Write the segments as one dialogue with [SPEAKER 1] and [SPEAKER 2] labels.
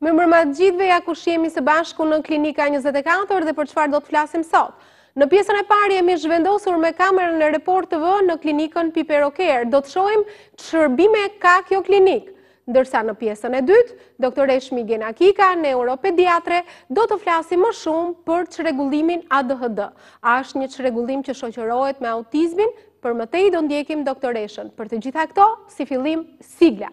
[SPEAKER 1] Mirëmbrëma të gjithëve ja ku jemi së bashku në Klinika 24 dhe për çfarë do të flasim sot. Në pjesën e parë jemi zhvendosur me kamerën e Report TV në klinikën Pipero Care. Do të shohim ç'shërbime ka kjo klinikë. Ndërsa në pjesën e dytë, doktoreshë Migena Kika, neuropediatre, do të flasë më shumë për çrregullimin ADHD. A është një çrregullim që shoqërohet me autizmin? Për më tej do ndjekim doktoreshën. Për të gjitha këto, si fillim, sigla.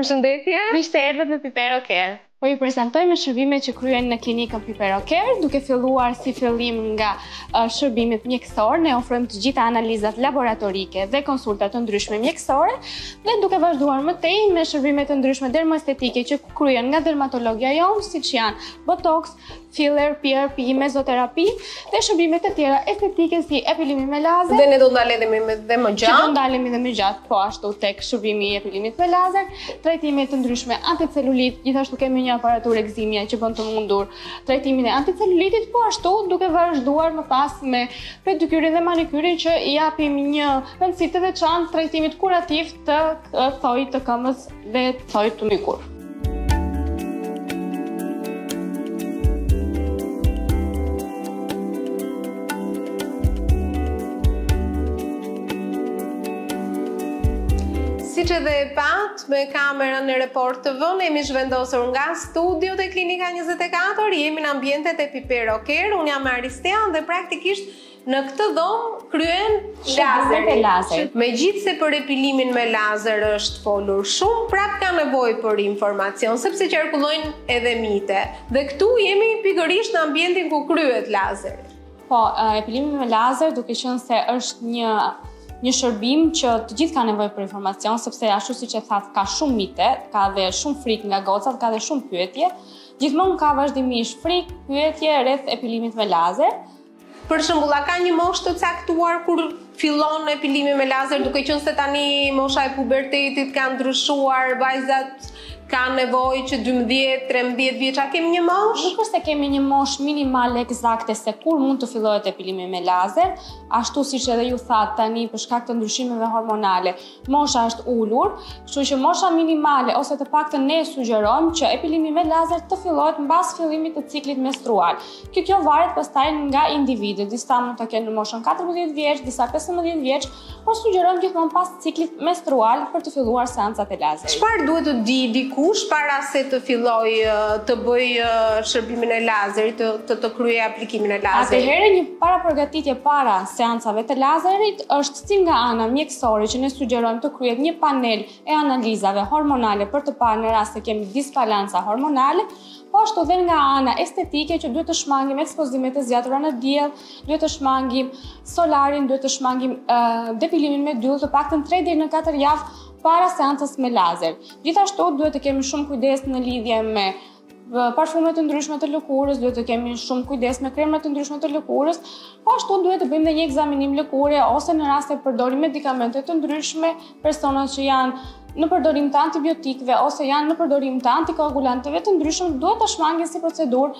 [SPEAKER 2] Përshëndetje!
[SPEAKER 3] Mirë se erdhët në Pipero Care. Po ju prezantojmë shërbimet që kryejmë në klinikën Pipero Care, duke filluar si fillim nga shërbimet mjekësore, ne ofrojmë të gjitha analizat laboratorike dhe konsulta të ndryshme mjekësore, dhe duke vazhduar më tej me shërbime të ndryshme dermoestetike që kryhen nga dermatologja jonë, siç janë botox, filler, PRP, mezoterapi dhe shërbime të tjera estetike si epilimi me lazer.
[SPEAKER 1] Dhe ne do të ndalemi me dhe më gjatë.
[SPEAKER 3] Që do ndalemi dhe më gjatë, po ashtu tek shërbimi i epilimit me lazer, trajtime të ndryshme anticelulit, gjithashtu kemi një aparaturë Eximia që bën të mundur trajtimin e anticelulitit, po ashtu duke vazhduar më pas me pedikyrin dhe manikyrin që i japim një rëndësi të veçantë trajtimit kurativ të thojit të këmbës Dhe thoit të mykur.
[SPEAKER 1] Siç edhe e patë me kamerën e Report TV, ne jemi zhvendosur nga studiot e Klinika 24, jemi në ambientet e Pipero Care, unë jam Aristea dhe praktikisht Në këtë dhomë kryhet lazeri. Megjithëse për epilimin me lazer është folur shumë, prapë ka nevojë për informacion, sepse qarkullojnë edhe mite. Dhe këtu jemi pikërisht në ambientin ku kryhet lazeri.
[SPEAKER 3] Po, epilimi me lazer duke qenë se është një një shërbim që të gjithë kanë nevojë për informacion, sepse ashtu siç e thatë ka shumë mite, ka dhe shumë frikë nga gocat, ka dhe shumë pyetje. Gjithmonë ka vazhdimisht frikë, pyetje rreth epilimit me lazer.
[SPEAKER 1] Për shembull, a ka një moshë të caktuar kur fillon epilimi me lazer, duke qenë se tani mosha e pubertetit ka ndryshuar, vajzat kanë nevojë që 12, 13 vjeç, a kemi një moshë?
[SPEAKER 3] Nuk është se kemi një moshë minimale ekzakte se kur mund të fillohet epilimi me lazer, ashtu siç edhe ju thatë tani për shkak të ndryshimeve hormonale. Mosha është ulur, kështu që mosha minimale ose të paktën ne sugjerojmë që epilimi me lazer të fillohet mbas fillimit të ciklit menstrual. Kjo kjo varet pastaj nga individi. Disa mund të kenë në moshën 14 vjeç, disa 15 vjeç, por sugjerojmë gjithmonë pas ciklit menstrual për të filluar seancat e lazerit.
[SPEAKER 1] Çfarë duhet të dijë dikush para se të fillojë të bëjë shërbimin e lazerit, të të, të kryejë aplikimin e lazerit?
[SPEAKER 3] Atëherë një parapërgatitje para seancave të lazerit është Si nga ana mjekësore që ne sugjerojmë të kryhet një panel i analizave hormonale për të parë në rast se kemi disbalanca hormonale, po ashtu dhe nga ana estetike që duhet të shmangim ekspozimet e zgjatura në diell, duhet të shmangim solarin, duhet të shmangim uh, depilimin me dyll të paktën 3 deri në 4 javë para seancës me lazer. Gjithashtu duhet të kemi shumë kujdes në lidhje me parfume të ndryshme të lëkurës, duhet të kemi shumë kujdes me kremra të ndryshme të lëkurës, po ashtu duhet të bëjmë dhe një ekzaminim lëkure ose në rast se përdorim medikamente të ndryshme, personat që janë në përdorim të antibiotikëve ose janë në përdorim të antikoagulantëve të ndryshëm, duhet ta shmangin si procedurë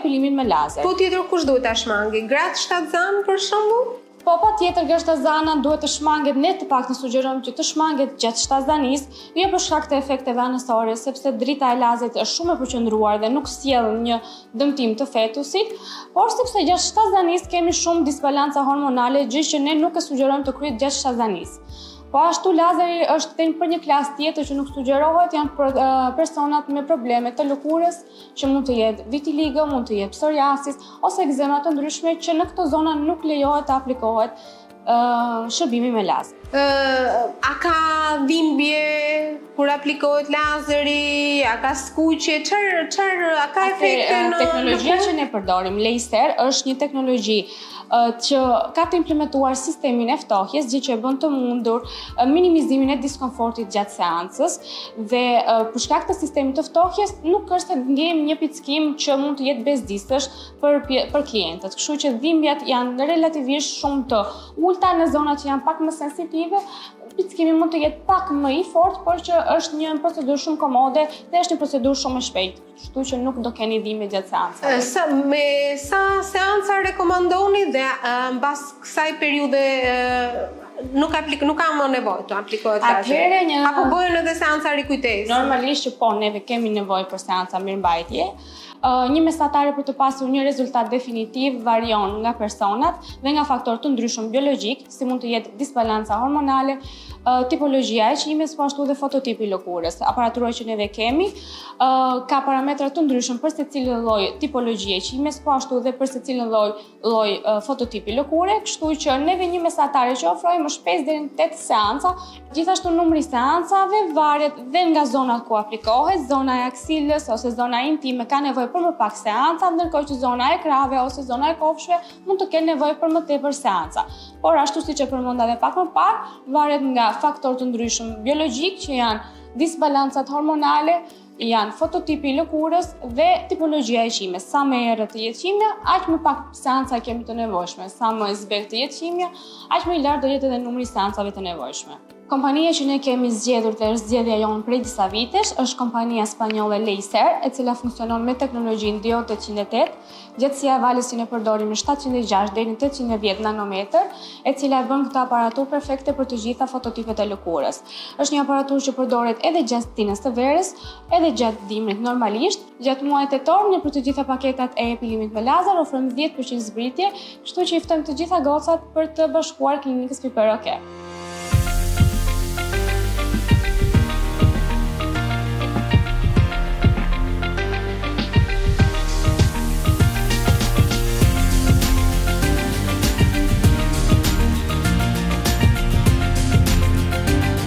[SPEAKER 3] epilimin me lazer.
[SPEAKER 1] Po tjetër kush duhet ta shmangë? Gratë shtatzëna për shembull?
[SPEAKER 3] Po patjetër gra shtatzëna duhet të shmanget ne të paktën sugjerojmë që të shmanget gjatë shtatzanisë, jo për shkak të efekteve anësore, sepse drita e lazerit është shumë e përqendruar dhe nuk sjell një dëmtim të fetusit, por sepse gjatë shtatzanisë kemi shumë disbalanca hormonale, gjë që ne nuk e sugjerojmë të kryhet gjatë shtatzanisë. Po ashtu lazeri është edhe për një klasë tjetër që nuk sugjerohet janë për personat me probleme të lëkurës, që mund të jetë vitiligo, mund të jetë psoriasis, ose ekzema të ndryshme që në këto zona nuk lejohet të aplikohet shërbimi me lazer.
[SPEAKER 1] A ka dhimbje kur aplikohet lazeri, a ka skuqje, çfarë çfarë a ka efekte në
[SPEAKER 3] teknologjia që ne përdorim, laser është një teknologji që ka të implementuar sistemin e ftohjes, gjë që e bën të mundur minimizimin e diskomfortit gjatë seancës dhe për shkak të sistemit të ftohjes nuk është se ndjejmë një pickim që mund të jetë bezdisës për për klientët. Kështu që dhimbjet janë relativisht shumë të ulta në zonat që janë pak më sensitive, pickimi mund të jetë pak më i fortë, por që është një procedurë shumë komode dhe është një procedurë shumë e shpejtë. Kështu që nuk do keni dhimbje gjatë seancave.
[SPEAKER 1] Sa me sa seanca rekomandoni dhe mbas kësaj periudhe nuk aplik nuk ka më nevojë të aplikohet tash.
[SPEAKER 3] Atëherë një
[SPEAKER 1] apo bëhen edhe seanca rikujtesë.
[SPEAKER 3] Normalisht që po neve kemi nevojë për seanca mirëmbajtje. Uh, një mesatare për të pasur një rezultat definitiv varion nga personat dhe nga faktorë të ndryshëm biologjik, si mund të jetë disbalanca hormonale, tipologjia e qimes, po ashtu dhe fototipi i lëkurës. Aparatura që neve kemi, ka parametra të ndryshëm për secilin lloj tipologjie të qimes, po ashtu dhe për secilin lloj, lloj fototipi lëkure, kështu që neve një mesatare që ofrojmë është 5 deri 8 seanca, gjithashtu numri i seancave varet dhe nga zona ku aplikohet, zona e aksilës ose zona intime ka nevojë për më pak seanca, ndërkohë që zona e krahëve ose zona e kofshve mund të kenë nevojë për më tepër seanca. Por ashtu siç e përmenda edhe pak më parë, varet nga faktorë të ndryshëm biologjikë që janë disbalancat hormonale, janë fototipi i lëkurës dhe tipologjia e qimes. Sa më e errët të jetë qimja, aq më pak seanca kemi të nevojshme. Sa më e zbehtë të jetë qimja, aq më i lartë do jetë edhe numri i seancave të nevojshme. Kompania që ne kemi zgjedhur dhe është zgjedhja jonë prej disa vitesh është kompania spanjolle Leiser, e cila funksionon me teknologjinë Diode 808. Gjatësia e valës që ne përdorim në 760 deri në 810 nanometër, e cila e bën këtë aparaturë perfekte për të gjitha fototipet e lëkurës. Është një aparaturë që përdoret edhe gjatë stinës së verës, edhe gjatë dimrit normalisht, Gjatë muajit tetor, ne për të gjitha paketat e epilimit me lazer ofrojmë 10% zbritje, kështu që i ftojmë të gjitha gocat për t'iu bashkuar klinikës Pipero Care.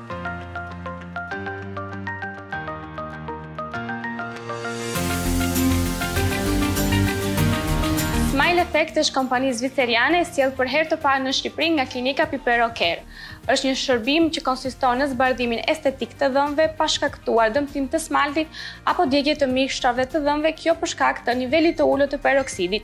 [SPEAKER 3] Smile Effect është kompani zvicerane e sjellë për herë të parë në Shqipëri nga klinika Pipero Care. Është një shërbim që konsiston në zbardhimin estetik të dhëmbëve pa shkaktuar dëmtim të smaltit apo djegie të mishrave të dhëmbëve, kjo për shkak të nivelit të ulët të peroksidit.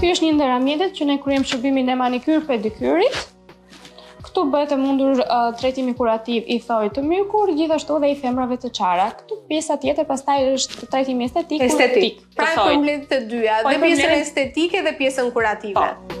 [SPEAKER 3] Ky është një nga ambientet që ne kryejmë shërbimin e manikyr pedikyrit. Këtu bëhet e mundur uh, trajtimi kurativ i thoit të mykur, gjithashtu dhe i thembrave të çara. Këtu pjesa tjetër pastaj është trajtimi estetik,
[SPEAKER 1] estetik. Pra e përmbledh të dyja, po, dhe pjesën estetike dhe pjesën kurative. Po.